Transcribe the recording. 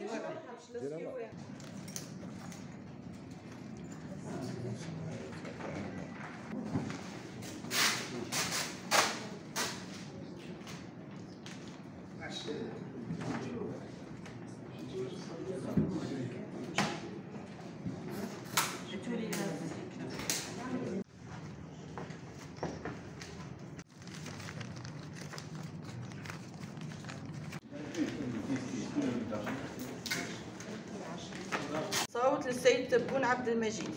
Молодежь вам на фигуре. Thank you. السيد تبون عبد المجيد.